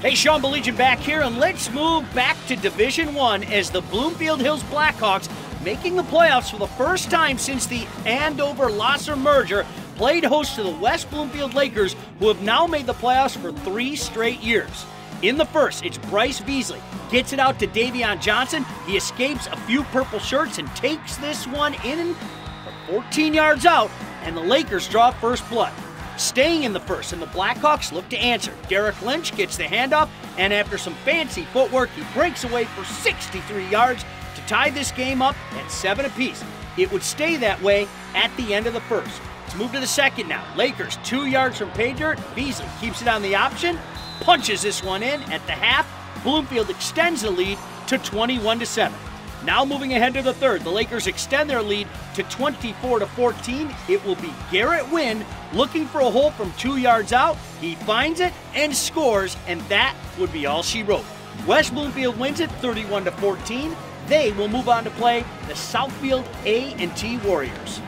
Hey, Sean Baligian back here, and let's move back to Division One as the Bloomfield Hills Blackhawks, making the playoffs for the first time since the Andover Lahser merger, played host to the West Bloomfield Lakers, who have now made the playoffs for three straight years. In the first, it's Bryce Beasley. Gets it out to Davion Johnson. He escapes a few purple shirts and takes this one in from 14 yards out, and the Lakers draw first blood. Staying in the first, and the Blackhawks look to answer. Derek Lynch gets the handoff, and after some fancy footwork, he breaks away for 63 yards to tie this game up at seven apiece. It would stay that way at the end of the first. Let's move to the second now. Lakers two yards from pay dirt. Beasley keeps it on the option, punches this one in at the half. Bloomfield extends the lead to 21 to 7. Now moving ahead to the third, the Lakers extend their lead to 24 to 14. It will be Garrett Wynn looking for a hole from two yards out. He finds it and scores, and that would be all she wrote. West Bloomfield wins it 31 to 14. They will move on to play the Southfield A&T Warriors.